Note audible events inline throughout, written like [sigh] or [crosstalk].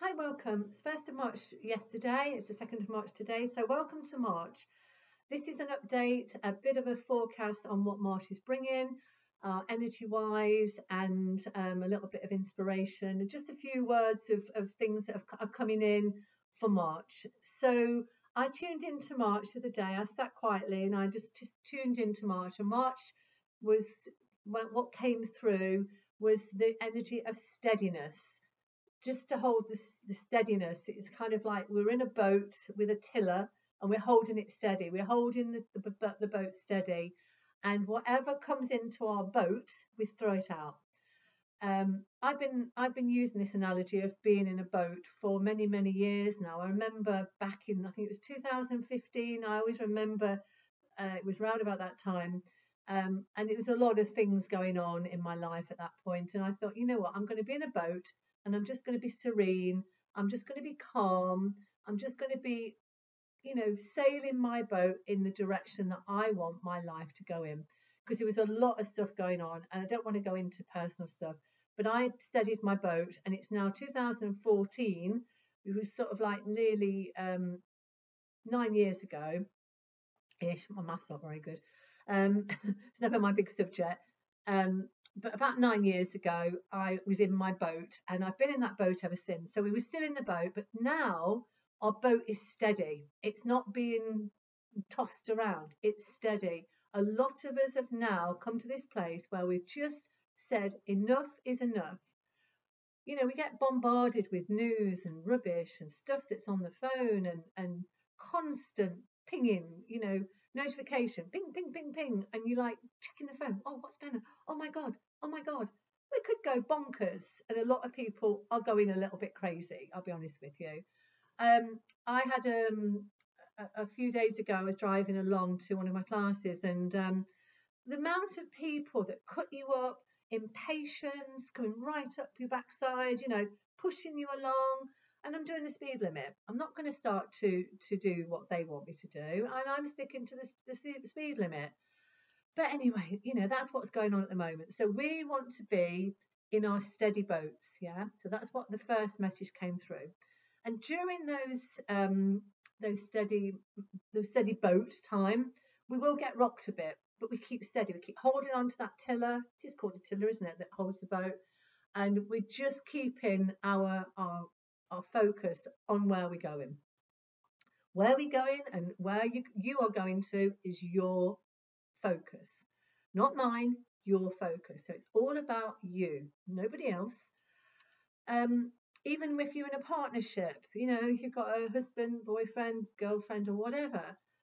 Hi, welcome. It's 1st of March yesterday, it's the 2nd of March today, so welcome to March. This is an update, a bit of a forecast on what March is bringing, uh, energy wise, and um, a little bit of inspiration, just a few words of, of things that have, are coming in for March. So, I tuned into March the day, I sat quietly and I just, just tuned into March, and March was what came through was the energy of steadiness just to hold this, the steadiness. It's kind of like we're in a boat with a tiller and we're holding it steady. We're holding the, the, the boat steady, and whatever comes into our boat, we throw it out. Um, I've been I've been using this analogy of being in a boat for many many years now. I remember back in I think it was 2015. I always remember uh, it was round about that time, um, and it was a lot of things going on in my life at that point. And I thought, you know what, I'm going to be in a boat and I'm just going to be serene. I'm just going to be calm. I'm just going to be, you know, sailing my boat in the direction that I want my life to go in. Because there was a lot of stuff going on, and I don't want to go into personal stuff. But I steadied my boat, and it's now 2014. It was sort of like nearly um, nine years ago ish. My math's not very good. Um, it's [laughs] never my big subject. Um, but about nine years ago, I was in my boat and I've been in that boat ever since. So we were still in the boat, but now our boat is steady. It's not being tossed around, it's steady. A lot of us have now come to this place where we've just said enough is enough. You know, we get bombarded with news and rubbish and stuff that's on the phone and, and constant pinging, you know, notification, ping, ping, ping, ping, and you're like checking the phone. Oh, what's going on? Oh my God, oh my God. We could go bonkers, and a lot of people are going a little bit crazy. I'll be honest with you. Um, I had um, a, a, few days ago. I was driving along to one of my classes, and um, the amount of people that cut you up, impatience, coming right up your backside, you know, pushing you along, and I'm doing the speed limit. I'm not going to start to to do what they want me to do, and I'm sticking to the, the speed limit. But anyway, you know that's what's going on at the moment. So we want to be in our steady boats, yeah. So that's what the first message came through. And during those um, those steady the steady boat time, we will get rocked a bit, but we keep steady. We keep holding on to that tiller. It is called a tiller, isn't it, that holds the boat? And we're just keeping our our our focus on where we're going. Where we're going and where you, you are going to is your focus, not mine, your focus. So it's all about you, nobody else. Um, even if you're in a partnership, you know, you've got a husband, boyfriend, girlfriend, or whatever,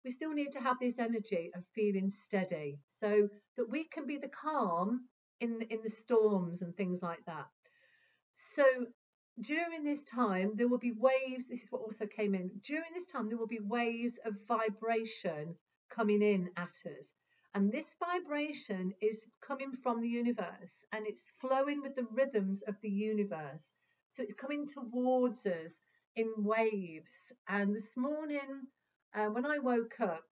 we still need to have this energy of feeling steady so that we can be the calm in in the storms and things like that. So during this time, there will be waves. This is what also came in. During this time, there will be waves of vibration coming in at us. And this vibration is coming from the universe and it's flowing with the rhythms of the universe. So it's coming towards us in waves. And this morning, uh, when I woke up,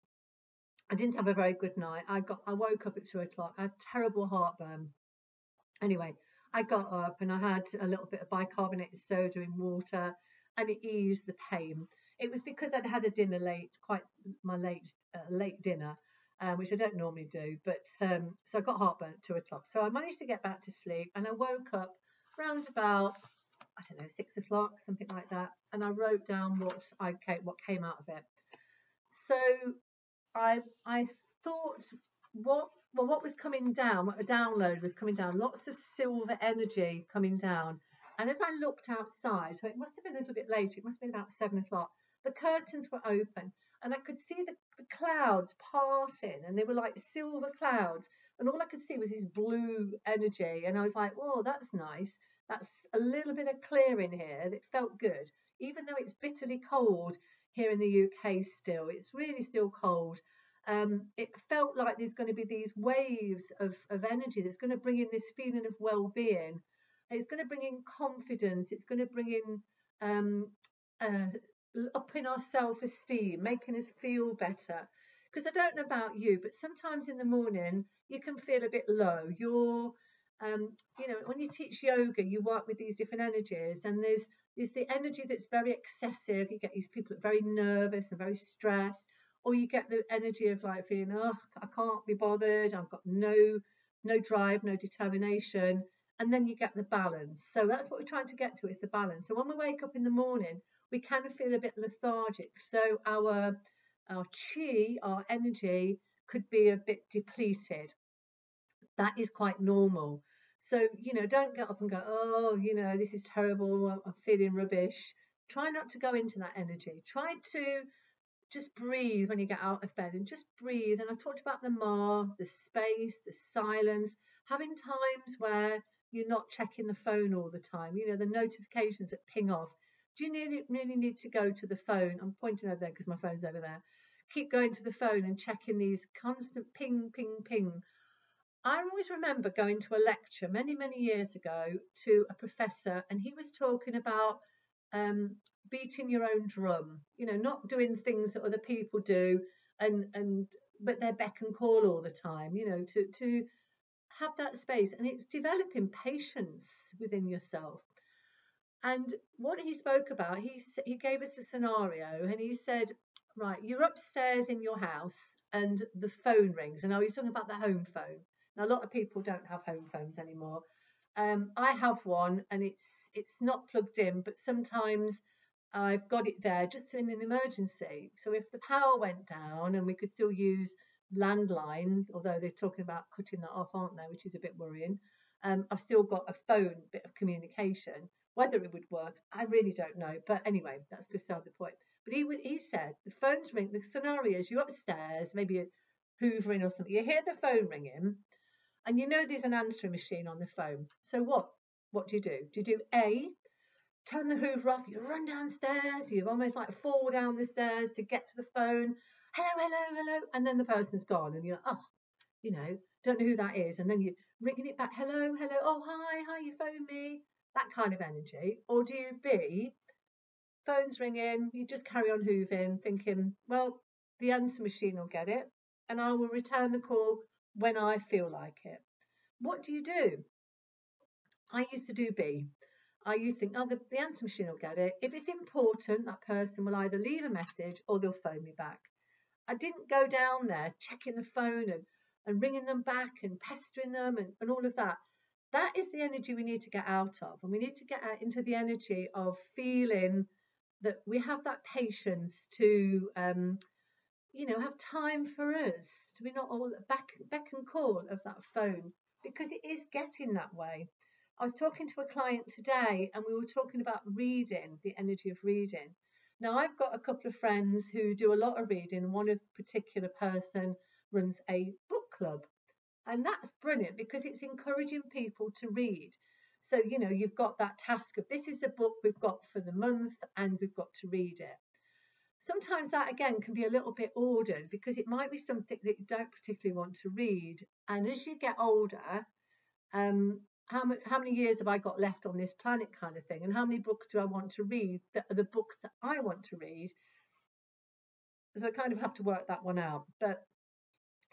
I didn't have a very good night. I got I woke up at two o'clock. I had terrible heartburn. Anyway, I got up and I had a little bit of bicarbonate soda in water and it eased the pain. It was because I'd had a dinner late, quite my late uh, late dinner, um, which I don't normally do. But um, so I got heartburn at two o'clock. So I managed to get back to sleep and I woke up round about I don't know six o'clock, something like that, and I wrote down what I came, what came out of it. So I I thought what well, what was coming down, what the download was coming down, lots of silver energy coming down. And as I looked outside, so it must have been a little bit later, it must have been about seven o'clock, the curtains were open and I could see the, the clouds parting and they were like silver clouds. And all I could see was this blue energy. And I was like, oh, that's nice. That's a little bit of clearing here. It felt good. Even though it's bitterly cold here in the UK still, it's really still cold um, it felt like there's going to be these waves of, of energy that's going to bring in this feeling of well-being it's going to bring in confidence it's going to bring in um, uh, upping our self-esteem making us feel better because i don't know about you but sometimes in the morning you can feel a bit low you're um, you know, when you teach yoga, you work with these different energies, and there's there's the energy that's very excessive. You get these people that are very nervous and very stressed, or you get the energy of like feeling, oh, I can't be bothered. I've got no no drive, no determination, and then you get the balance. So that's what we're trying to get to is the balance. So when we wake up in the morning, we of feel a bit lethargic. So our our chi, our energy, could be a bit depleted. That is quite normal. So, you know, don't get up and go, oh, you know, this is terrible. I'm feeling rubbish. Try not to go into that energy. Try to just breathe when you get out of bed and just breathe. And I talked about the ma, the space, the silence, having times where you're not checking the phone all the time, you know, the notifications that ping off. Do you really, really need to go to the phone? I'm pointing over there because my phone's over there. Keep going to the phone and checking these constant ping, ping, ping I always remember going to a lecture many, many years ago to a professor, and he was talking about um, beating your own drum. You know, not doing things that other people do, and and but they're beck and call all the time. You know, to to have that space, and it's developing patience within yourself. And what he spoke about, he he gave us a scenario, and he said, right, you're upstairs in your house, and the phone rings, and I was talking about the home phone now, a lot of people don't have home phones anymore. Um, I have one, and it's it's not plugged in, but sometimes I've got it there just in an emergency. So if the power went down and we could still use landline, although they're talking about cutting that off, aren't they? Which is a bit worrying. Um, I've still got a phone bit of communication. Whether it would work, I really don't know. But anyway, that's beside the point. But he he said the phones ring. The scenario is you're upstairs, maybe hoovering or something. You hear the phone ringing, and you know there's an answering machine on the phone. So what? What do you do? Do you do A, turn the hoover off, you run downstairs, you almost like fall down the stairs to get to the phone, hello, hello, hello, and then the person's gone and you're like, oh, you know, don't know who that is. And then you're ringing it back, hello, hello, oh, hi, hi, you phone me, that kind of energy. Or do you B, phone's ringing, you just carry on hooving, thinking, well, the answer machine will get it and I will return the call when I feel like it. What do you do? I used to do B. I used to think, oh, the, the answer machine will get it. If it's important, that person will either leave a message or they'll phone me back. I didn't go down there checking the phone and, and ringing them back and pestering them and, and all of that. That is the energy we need to get out of. And we need to get out into the energy of feeling that we have that patience to, um, you know, have time for us to be not all back beck and call of that phone because it is getting that way. I was talking to a client today and we were talking about reading, the energy of reading. Now I've got a couple of friends who do a lot of reading. One particular person runs a book club. And that's brilliant because it's encouraging people to read. So, you know, you've got that task of this is the book we've got for the month and we've got to read it sometimes that again can be a little bit ordered because it might be something that you don't particularly want to read. And as you get older, um, how, how many years have I got left on this planet, kind of thing, and how many books do I want to read that are the books that I want to read? So I kind of have to work that one out. But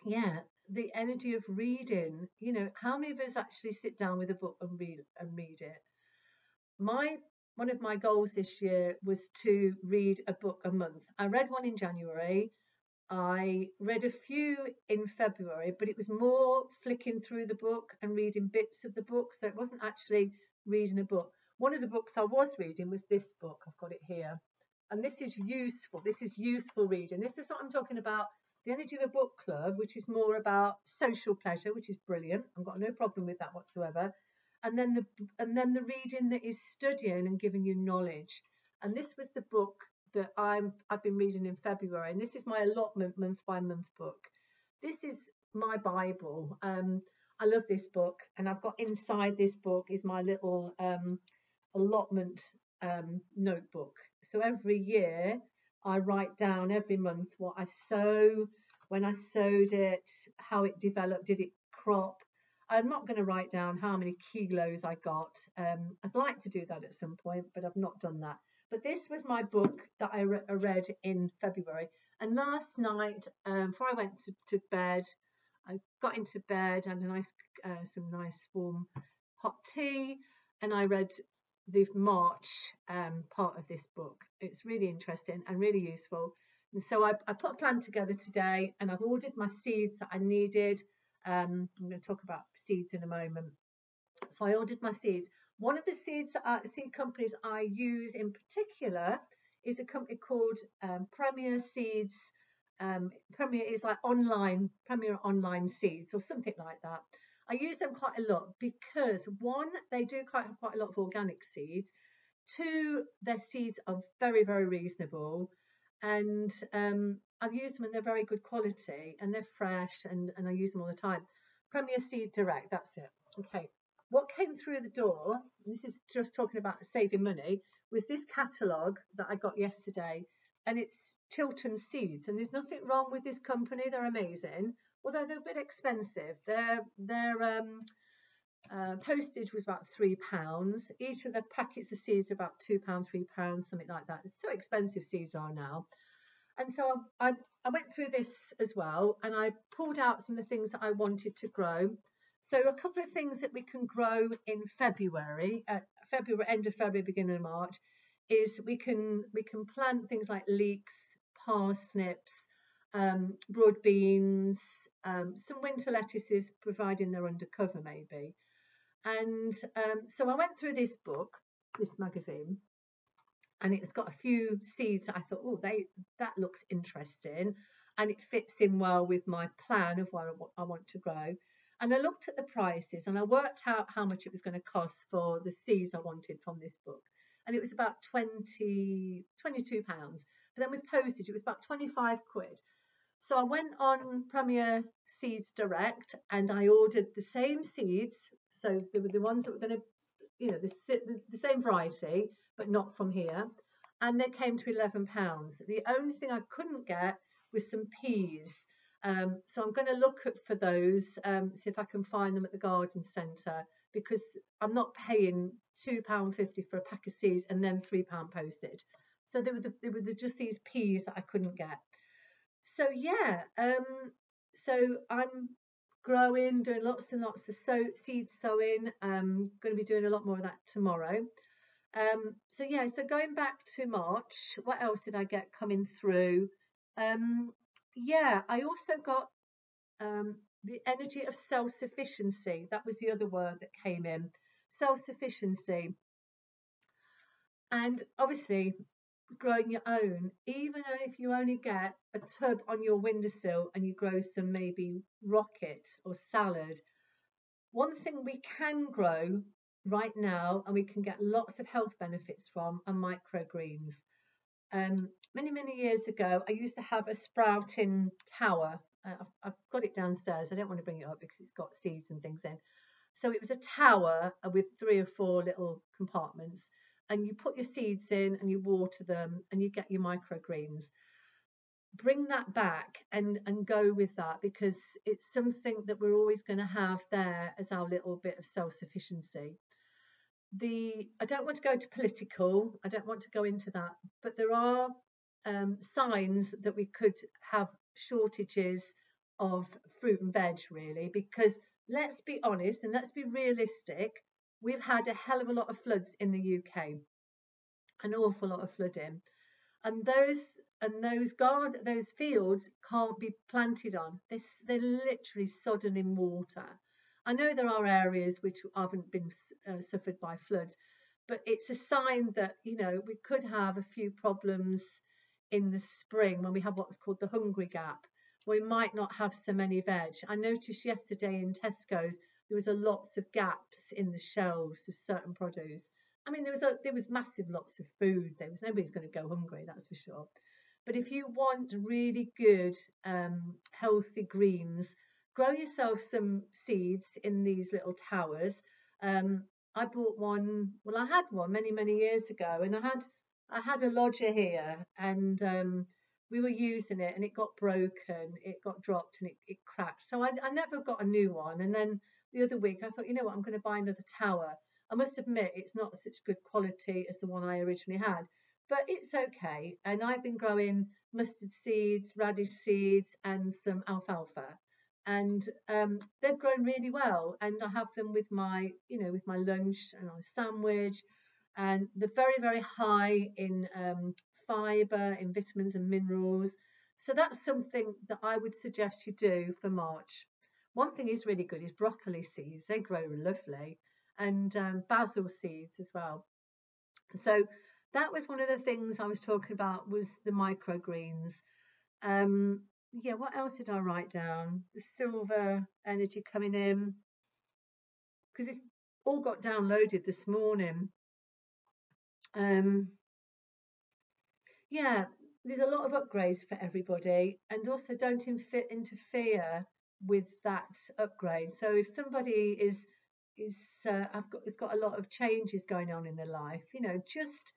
yeah, the energy of reading, you know, how many of us actually sit down with a book and read and read it? My one of my goals this year was to read a book a month. I read one in January. I read a few in February, but it was more flicking through the book and reading bits of the book. So it wasn't actually reading a book. One of the books I was reading was this book. I've got it here. And this is useful. This is useful reading. This is what I'm talking about. The Energy of a Book Club, which is more about social pleasure, which is brilliant. I've got no problem with that whatsoever and then the and then the reading that is studying and giving you knowledge. And this was the book that I'm I've been reading in February, and this is my allotment month by month book. This is my Bible. Um, I love this book, and I've got inside this book is my little um, allotment um, notebook. So every year I write down every month what I sow, when I sowed it, how it developed, did it crop, I'm not going to write down how many kilos I got. Um, I'd like to do that at some point, but I've not done that. But this was my book that I, re- I read in February. And last night, um, before I went to, to bed, I got into bed, and a nice, uh, some nice warm hot tea, and I read the March um, part of this book. It's really interesting and really useful. And so I, I, put a plan together today, and I've ordered my seeds that I needed. Um, I'm going to talk about seeds in a moment. So I ordered my seeds. One of the seeds uh, seed companies I use in particular is a company called um, Premier Seeds. Um, Premier is like online Premier Online Seeds or something like that. I use them quite a lot because one, they do quite have quite a lot of organic seeds. Two, their seeds are very very reasonable, and um, I've used them and they're very good quality and they're fresh and and I use them all the time. Premier Seed Direct, that's it. Okay, what came through the door, this is just talking about saving money, was this catalogue that I got yesterday. And it's Chiltern Seeds. And there's nothing wrong with this company. They're amazing. Although they're a bit expensive. Their their um, uh, postage was about three pounds. Each of the packets of seeds are about two pounds, three pounds, something like that. It's so expensive seeds are now. And so I, I went through this as well, and I pulled out some of the things that I wanted to grow. So a couple of things that we can grow in February, uh, February, end of February, beginning of March, is we can we can plant things like leeks, parsnips, um, broad beans, um, some winter lettuces, providing they're undercover maybe. And um, so I went through this book, this magazine, and it's got a few seeds that I thought, oh, they that looks interesting, and it fits in well with my plan of what I want to grow. And I looked at the prices and I worked out how much it was going to cost for the seeds I wanted from this book. And it was about 20, 22 pounds. But then with postage, it was about 25 quid. So I went on Premier Seeds Direct and I ordered the same seeds. So they were the ones that were going to, you know, the, the, same variety, but not from here. And they came to £11. The only thing I couldn't get was some peas um, so I'm going to look for those, um, see if I can find them at the garden centre because I'm not paying £2.50 for a pack of seeds and then £3 postage. So there were, the, there were the, just these peas that I couldn't get. So yeah, um, so I'm growing, doing lots and lots of sow, seed sowing. I'm going to be doing a lot more of that tomorrow. Um, so yeah, so going back to March, what else did I get coming through? Um, yeah, I also got um, the energy of self sufficiency. That was the other word that came in self sufficiency. And obviously, growing your own, even if you only get a tub on your windowsill and you grow some maybe rocket or salad, one thing we can grow right now and we can get lots of health benefits from are microgreens. Um, many, many years ago, I used to have a sprouting tower. Uh, I've, I've, got it downstairs. I don't want to bring it up because it's got seeds and things in. So it was a tower with three or four little compartments, and you put your seeds in and you water them and you get your microgreens. Bring that back and, and go with that because it's something that we're always going to have there as our little bit of self sufficiency the I don't want to go to political, I don't want to go into that, but there are um, signs that we could have shortages of fruit and veg, really, because let's be honest and let's be realistic. We've had a hell of a lot of floods in the UK, an awful lot of flooding, and those and those guard those fields can't be planted on. They're, they're literally sodden in water. I know there are areas which haven't been uh, suffered by floods, but it's a sign that you know we could have a few problems in the spring when we have what's called the hungry gap. We might not have so many veg. I noticed yesterday in Tesco's there was a lots of gaps in the shelves of certain produce. I mean, there was a, there was massive lots of food. There was nobody's going to go hungry, that's for sure. But if you want really good, um, healthy greens, grow yourself some seeds in these little towers. Um, I bought one. Well, I had one many many years ago, and I had I had a lodger here, and um, we were using it, and it got broken, it got dropped, and it, it cracked. So I, I never got a new one. And then the other week, I thought, you know what, I'm going to buy another tower. I must admit, it's not such good quality as the one I originally had, but it's okay. And I've been growing mustard seeds, radish seeds, and some alfalfa. and um, they've grown really well. And I have them with my, you know, with my lunch and my sandwich, and they're very, very high in um, fibre, in vitamins and minerals. So that's something that I would suggest you do for March. One thing is really good is broccoli seeds. They grow lovely, and um, basil seeds as well. So that was one of the things I was talking about was the microgreens. Um, yeah, what else did I write down? The silver energy coming in because it's all got downloaded this morning. Um, yeah, there's a lot of upgrades for everybody, and also don't inf- interfere with that upgrade. So if somebody is is uh, I've got has got a lot of changes going on in their life, you know, just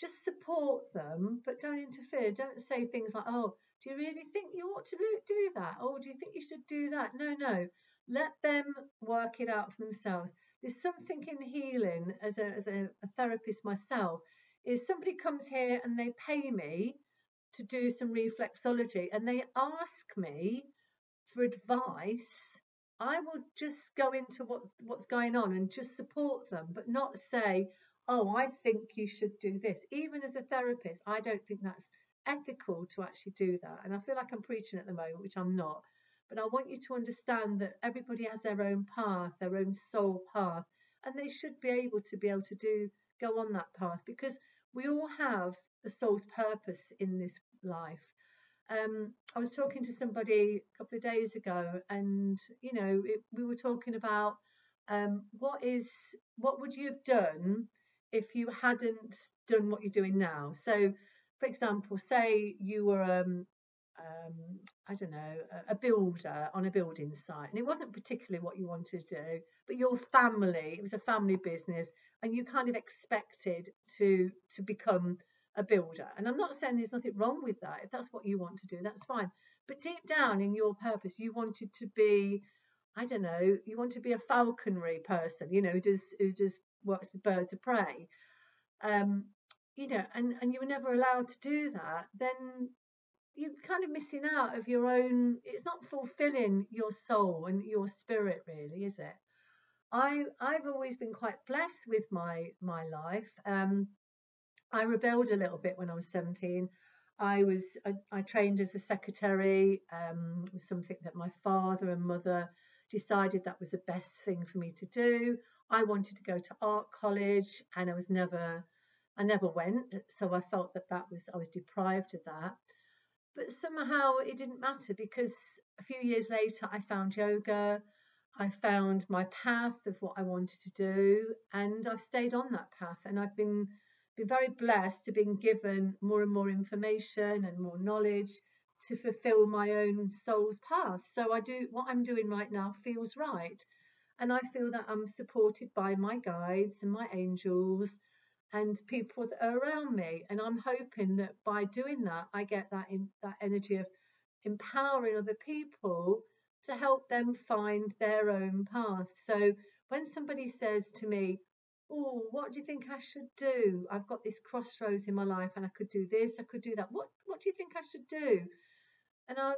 just support them, but don't interfere. Don't say things like, "Oh, do you really think you ought to do that? Or do you think you should do that?" No, no. Let them work it out for themselves. There's something in healing as a as a, a therapist myself. Is somebody comes here and they pay me to do some reflexology and they ask me for advice, I will just go into what what's going on and just support them, but not say, "Oh, I think you should do this." Even as a therapist, I don't think that's ethical to actually do that. And I feel like I'm preaching at the moment, which I'm not. But I want you to understand that everybody has their own path, their own soul path, and they should be able to be able to do go on that path because we all have a soul's purpose in this life. Um, I was talking to somebody a couple of days ago, and you know, it, we were talking about um, what is what would you have done if you hadn't done what you're doing now. So, for example, say you were um, um, I don't know, a, a builder on a building site, and it wasn't particularly what you wanted to do, but your family, it was a family business, and you kind of expected to to become a builder. And I'm not saying there's nothing wrong with that. If that's what you want to do, that's fine. But deep down in your purpose, you wanted to be, I don't know, you want to be a falconry person, you know, who does who just works with birds of prey. Um, you know, and, and you were never allowed to do that, then you're kind of missing out of your own it's not fulfilling your soul and your spirit really, is it? I I've always been quite blessed with my my life. Um, I rebelled a little bit when I was 17. I was I, I trained as a secretary. Um, something that my father and mother decided that was the best thing for me to do. I wanted to go to art college, and I was never I never went. So I felt that that was I was deprived of that. But somehow it didn't matter because a few years later I found yoga. I found my path of what I wanted to do, and I've stayed on that path. And I've been been very blessed to being given more and more information and more knowledge to fulfill my own soul's path. So I do what I'm doing right now feels right. And I feel that I'm supported by my guides and my angels and people that are around me. And I'm hoping that by doing that, I get that in, that energy of empowering other people to help them find their own path. So when somebody says to me, oh, what do you think I should do? I've got this crossroads in my life and I could do this, I could do that. What what do you think I should do? And I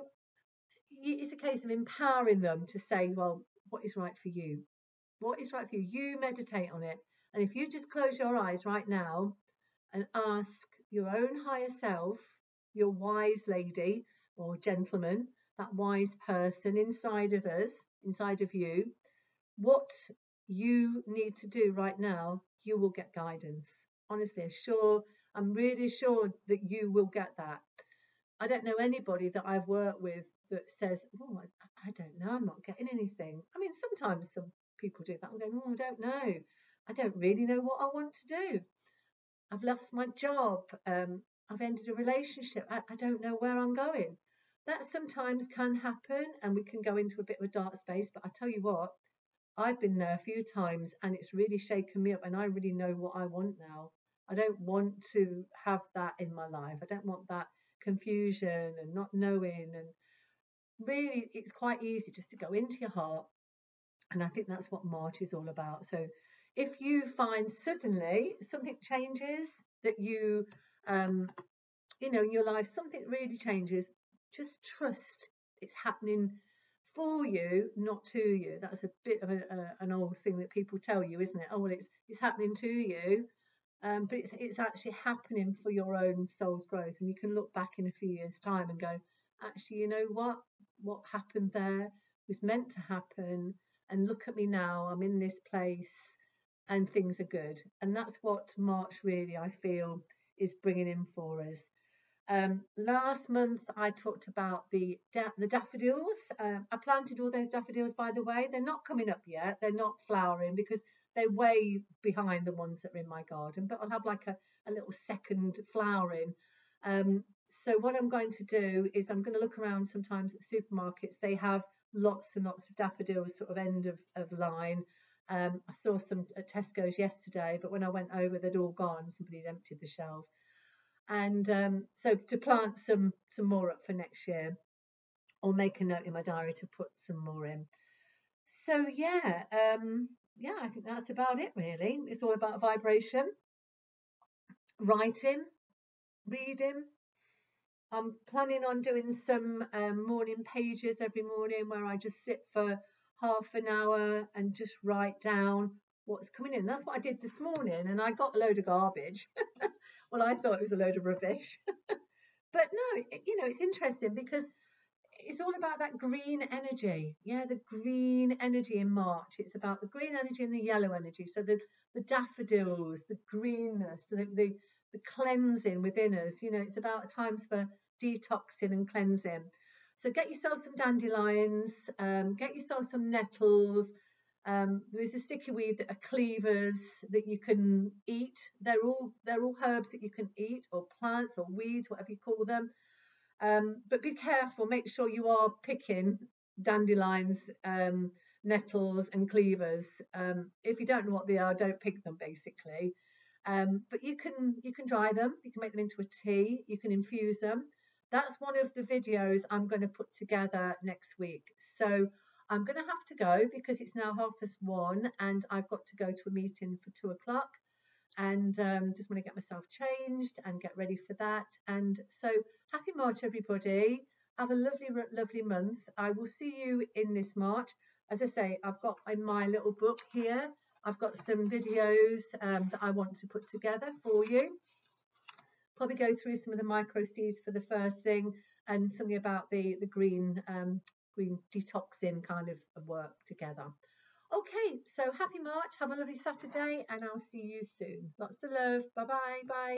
it's a case of empowering them to say, well, what is right for you? What is right for you? You meditate on it. And if you just close your eyes right now and ask your own higher self, your wise lady or gentleman, that wise person inside of us, inside of you, what you need to do right now, you will get guidance. Honestly, I'm sure, I'm really sure that you will get that. I don't know anybody that I've worked with that says, Oh, I, I don't know, I'm not getting anything. I mean, sometimes some people do that. I'm going, Oh, I don't know. I don't really know what I want to do. I've lost my job. Um, I've ended a relationship. I, I don't know where I'm going. That sometimes can happen, and we can go into a bit of a dark space. But I tell you what, I've been there a few times and it's really shaken me up and I really know what I want now. I don't want to have that in my life. I don't want that confusion and not knowing and really it's quite easy just to go into your heart and I think that's what March is all about. So if you find suddenly something changes that you um you know in your life something really changes just trust it's happening for you, not to you. That's a bit of a, a, an old thing that people tell you, isn't it? Oh, well, it's it's happening to you, um, but it's it's actually happening for your own soul's growth. And you can look back in a few years' time and go, actually, you know what? What happened there was meant to happen. And look at me now. I'm in this place, and things are good. And that's what March really, I feel, is bringing in for us. Um, last month I talked about the da- the daffodils. Um, I planted all those daffodils, by the way. They're not coming up yet. They're not flowering because they're way behind the ones that are in my garden. But I'll have like a, a little second flowering. Um, so what I'm going to do is I'm going to look around sometimes at supermarkets. They have lots and lots of daffodils, sort of end of, of line. Um, I saw some at Tesco's yesterday, but when I went over, they'd all gone. Somebody had emptied the shelf and um, so to plant some some more up for next year or make a note in my diary to put some more in. So yeah um, yeah i think that's about it really. It's all about vibration writing reading. I'm planning on doing some um, morning pages every morning where i just sit for half an hour and just write down what's coming in. That's what i did this morning and i got a load of garbage [laughs] well, I thought it was a load of rubbish. [laughs] but no, you know, it's interesting because it's all about that green energy. Yeah, the green energy in March. It's about the green energy and the yellow energy. So the, the daffodils, the greenness, the, the, the cleansing within us. You know, it's about times for detoxing and cleansing. So get yourself some dandelions, um, get yourself some nettles, um, there is a sticky weed that are cleavers that you can eat. They're all they're all herbs that you can eat, or plants, or weeds, whatever you call them. Um, but be careful. Make sure you are picking dandelions, um, nettles, and cleavers. Um, if you don't know what they are, don't pick them. Basically, um, but you can you can dry them. You can make them into a tea. You can infuse them. That's one of the videos I'm going to put together next week. So I'm going to have to go because it's now half past one and I've got to go to a meeting for two o'clock and um, just want to get myself changed and get ready for that. And so happy March, everybody. Have a lovely, lovely month. I will see you in this March. As I say, I've got in my little book here, I've got some videos um, that I want to put together for you. Probably go through some of the micro seeds for the first thing and something about the, the green um, green detoxing kind of work together. Okay, so happy March. Have a lovely Saturday, and I'll see you soon. Lots of love. Bye bye. Bye.